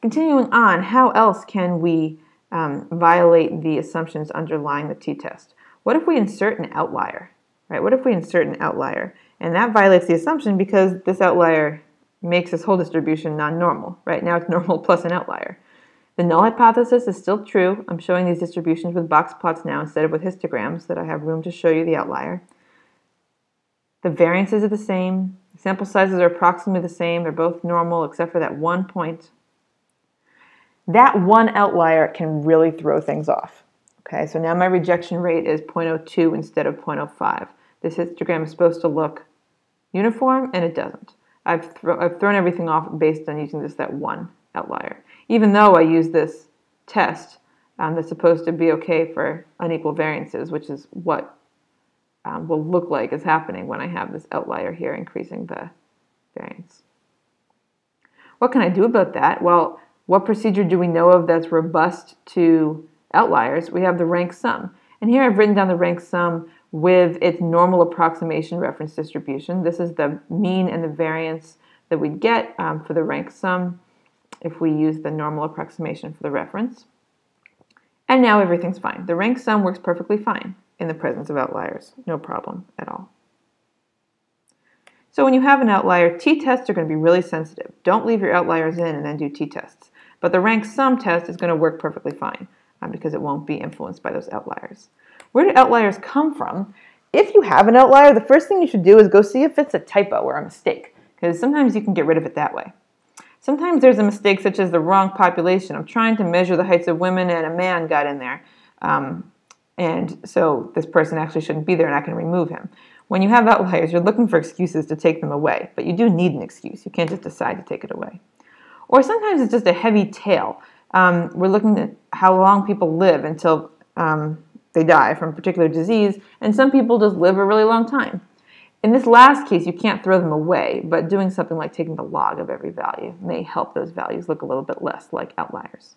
Continuing on, how else can we um, violate the assumptions underlying the t-test? What if we insert an outlier? Right? What if we insert an outlier? And that violates the assumption because this outlier makes this whole distribution non-normal. Right now it's normal plus an outlier. The null hypothesis is still true. I'm showing these distributions with box plots now instead of with histograms so that I have room to show you the outlier. The variances are the same. Sample sizes are approximately the same. They're both normal except for that one point. That one outlier can really throw things off. Okay, so now my rejection rate is 0.02 instead of 0.05. This histogram is supposed to look uniform, and it doesn't. I've, thro I've thrown everything off based on using just that one outlier. Even though I use this test um, that's supposed to be okay for unequal variances, which is what um, will look like is happening when I have this outlier here increasing the variance. What can I do about that? Well, what procedure do we know of that's robust to outliers? We have the rank sum. And here I've written down the rank sum with its normal approximation reference distribution. This is the mean and the variance that we'd get um, for the rank sum if we use the normal approximation for the reference. And now everything's fine. The rank sum works perfectly fine in the presence of outliers. No problem at all. So when you have an outlier, t-tests are going to be really sensitive. Don't leave your outliers in and then do t-tests. But the rank sum test is going to work perfectly fine um, because it won't be influenced by those outliers. Where do outliers come from? If you have an outlier, the first thing you should do is go see if it's a typo or a mistake because sometimes you can get rid of it that way. Sometimes there's a mistake such as the wrong population. I'm trying to measure the heights of women and a man got in there. Um, and so this person actually shouldn't be there and I can remove him. When you have outliers, you're looking for excuses to take them away, but you do need an excuse. You can't just decide to take it away. Or sometimes it's just a heavy tail. Um, we're looking at how long people live until um, they die from a particular disease, and some people just live a really long time. In this last case, you can't throw them away, but doing something like taking the log of every value may help those values look a little bit less like outliers.